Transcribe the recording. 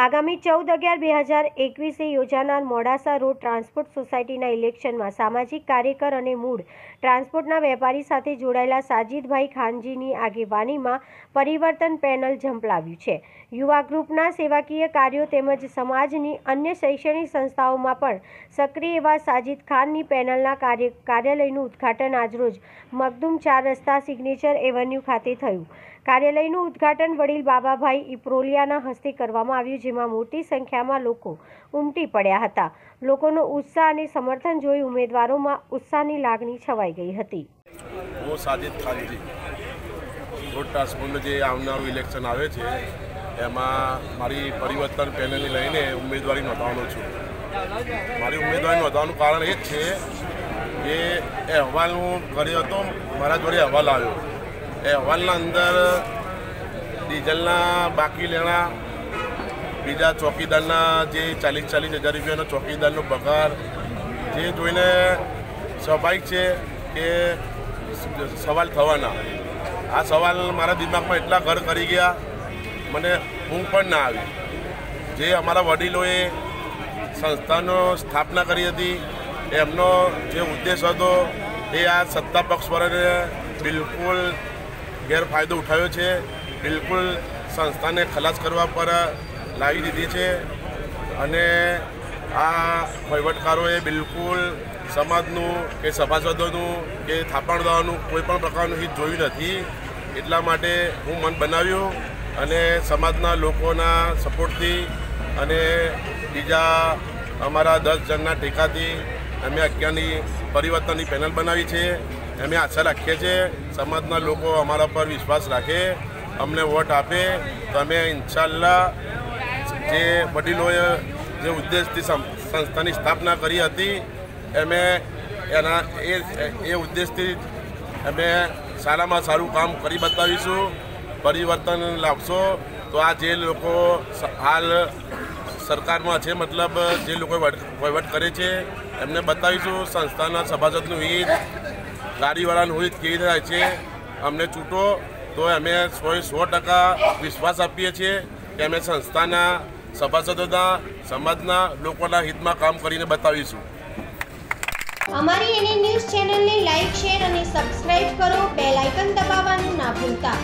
આગામી ચૌદ અગિયાર બે હજાર એકવીસે યોજાનાર મોડાસા રોડ ટ્રાન્સપોર્ટ સોસાયટીના ઇલેક્શનમાં સામાજિક કાર્યકર અને મૂળ ટ્રાન્સપોર્ટના વેપારી સાથે જોડાયેલા સાજીદભાઈ ખાનજીની આગેવાનીમાં પરિવર્તન પેનલ ઝંપલાવ્યું છે. યુવા ગ્રુપના સેવાકીય કાર્યો તેમજ સમાજની અન્ય શૈક્ષણિક સંસ્થાઓમાં પણ સક્રિય એવા સાજીદ ખાનની પેનલના કાર્ય કાર્યાલયનું ઉદ્ઘાટન આજરોજ મગદુમ ચાર રસ્તા સિગ્નેચર એવન્યુ ખાતે થયું. કાર્યાલયનું ઉદ્ઘાટન વડીલ બાબાભાઈ ઇપ્રોલિયાના હસ્તે કરવામાં આવ્યું, જેમાં મોટી સંખ્યામાં લોકો ઉમટી પડ્યા હતા. લોકોનો ઉત્સાહ અને સમર્થન જોઈ ઉમેદવારોમાં ઉત્સાહની લાગણી છવાઈ ગઈ હતી. જે આવનારું ઇલેક્શન આવે છે, એમાં મારી પરિવર્તન પેનલને લઈને ઉમેદવારી નોંધાવવાનો છું. મારી ઉમેદવારી નોંધવાનું કારણ એ જ છે કે એ અહેવાલ હું કર્યો હતો, મારા જોડે અહેવાલ આવ્યો. એ અહેવાલના અંદર ડીઝલના બાકી લેણા, બીજા ચોકીદારના જે ચાલીસ ચાલીસ હજાર રૂપિયાનો ચોકીદારનો પગાર, જે જોઈને સ્વાભાવિક છે કે સવાલ થવાના. આ સવાલ મારા દિમાગમાં એટલા ઘર કરી ગયા, મને હું પણ ના આવી. જે અમારા વડીલોએ સંસ્થાનો સ્થાપના કરી હતી, એમનો જે ઉદ્દેશ હતો એ આ સત્તા પક્ષવાળાને બિલકુલ ગેરફાયદો ઉઠાવ્યો છે. બિલકુલ સંસ્થાને ખલાસ કરવા પર લાવી દીધી છે. અને આ વહીવટકારોએ બિલકુલ સમાજનું કે સભાસદોનું કે થાપણદારોનું કોઈ પણ પ્રકારનું હિત જોયું નથી. એટલા માટે હું મન બનાવ્યું અને સમાજના લોકોના સપોર્ટથી અને બીજા અમારા દસ જણના ટેકાથી અમે અત્યારની પરિવર્તનની પેનલ બનાવી છે. અમે આશા રાખીએ છીએ, સમાજના લોકો અમારા પર વિશ્વાસ રાખે, અમને વોટ આપે, તો અમે ઇન્શાલ્લા જે વડીલોએ જે ઉદ્દેશથી સંસ્થાની સ્થાપના કરી હતી અમે એના, એ એ ઉદ્દેશથી અમે સારામાં સારું કામ કરી બતાવીશું, પરિવર્તન લાવશો, તો આ જે લોકો હાલ સરકારમાં છે, મતલબ જે લોકો વહીવટ કરે છે, એમને બતાવીશું, સંસ્થાના સભાસદનું હિત ગાડીવાળાનું હિત કહી રહ્યા છે, અમને છૂટો તો અમે સો સો ટકા વિશ્વાસ આપીએ છીએ કે અમે સંસ્થાના સભાસદોના, સમાજના લોકોના હિતમાં કામ કરીને બતાવીશું. અમારી એની ન્યૂઝ ચેનલને લાઈક, શેર અને સબસ્ક્રાઇબ કરો. બેલ આઇકન દબાવવાનું ના ભૂલતા.